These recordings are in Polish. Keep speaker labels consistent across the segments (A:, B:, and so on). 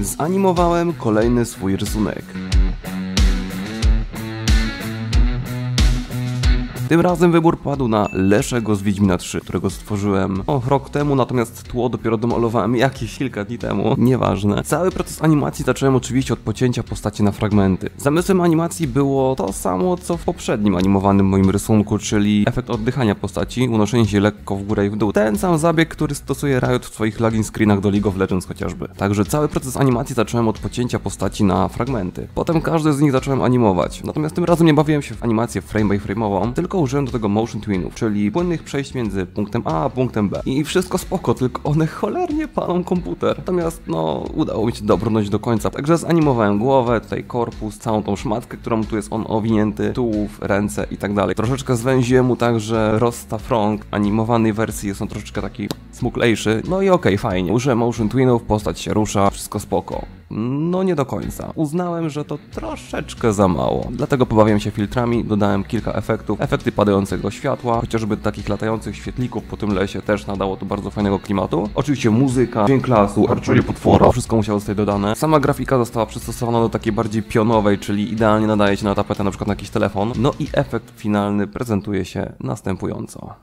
A: Zanimowałem kolejny swój rysunek. Tym razem wybór padł na Leszego z Wiedźmina 3, którego stworzyłem o rok temu, natomiast tło dopiero domalowałem jakieś kilka dni temu, nieważne. Cały proces animacji zacząłem oczywiście od pocięcia postaci na fragmenty. Zamysłem animacji było to samo, co w poprzednim animowanym moim rysunku, czyli efekt oddychania postaci, unoszenie się lekko w górę i w dół. Ten sam zabieg, który stosuje Riot w swoich login screenach do League of Legends chociażby. Także cały proces animacji zacząłem od pocięcia postaci na fragmenty. Potem każdy z nich zacząłem animować. Natomiast tym razem nie bawiłem się w animację frame by frame'ową, tylko użyłem do tego motion twinów, czyli płynnych przejść między punktem A a punktem B. I wszystko spoko, tylko one cholernie palą komputer. Natomiast no, udało mi się dobrnąć do końca. Także zanimowałem głowę, tutaj korpus, całą tą szmatkę, którą tu jest on owinięty, tułów, ręce i tak dalej. Troszeczkę zwęziłem mu także rozstaw rąk. Animowanej wersji jest on troszeczkę taki smuklejszy. No i okej, okay, fajnie. Użyłem motion twinów, postać się rusza, wszystko spoko. No nie do końca. Uznałem, że to troszeczkę za mało. Dlatego pobawiłem się filtrami, dodałem kilka efektów. Efekty padającego światła, chociażby takich latających świetlików po tym lesie też nadało to bardzo fajnego klimatu. Oczywiście muzyka, dźwięk lasu, arczerie potwora, wszystko musiało zostać dodane. Sama grafika została przystosowana do takiej bardziej pionowej, czyli idealnie nadaje się na tapetę na przykład na jakiś telefon. No i efekt finalny prezentuje się następująco.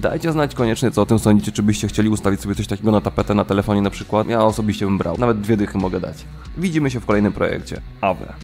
A: Dajcie znać koniecznie, co o tym sądzicie, czy byście chcieli ustawić sobie coś takiego na tapetę na telefonie na przykład. Ja osobiście bym brał. Nawet dwie dychy mogę dać. Widzimy się w kolejnym projekcie. Awe.